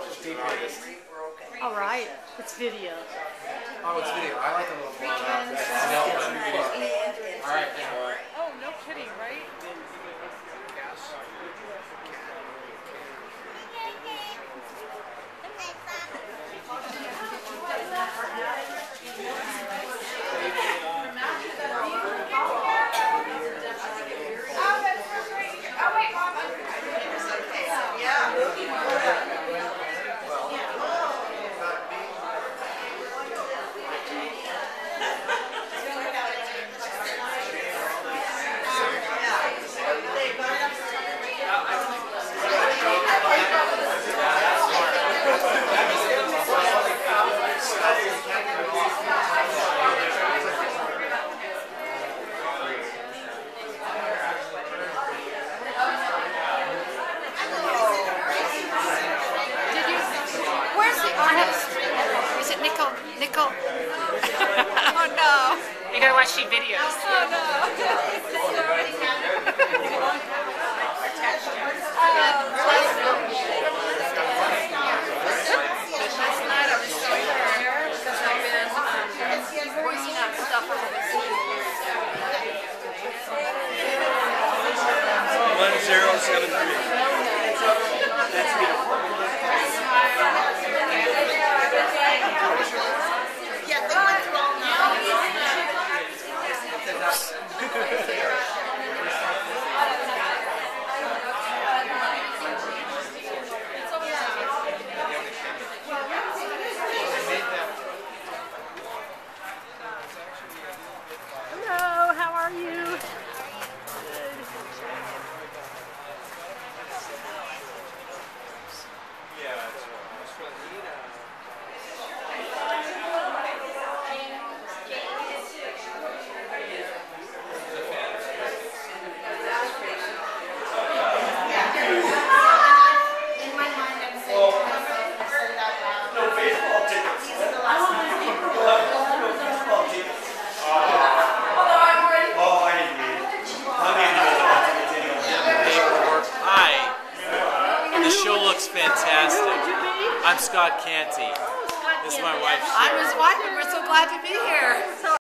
Yeah, he's, he's definitely an artist. All right, it's video. Oh, it's video. I like the little. All right, now. Oh, no kidding, right? Did you? Where's the? I have. Is it Nickel? Nickel? oh no! You gotta watch cheap videos. Oh no! Last night I was fantastic. I'm Scott Canty. This is my wife. I'm his wife, and we're so glad to be here.